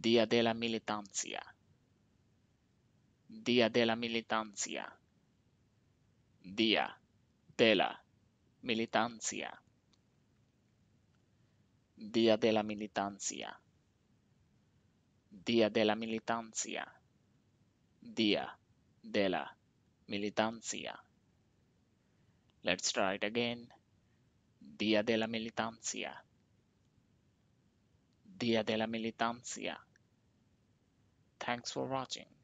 Día de la Militancia. Día de la Militancia. Día de la Militancia. Día de la Militancia. Día de la Militancia. Día de la Militancia. Let's try it again. Día de la Militancia. Día de la Militancia. Thanks for watching.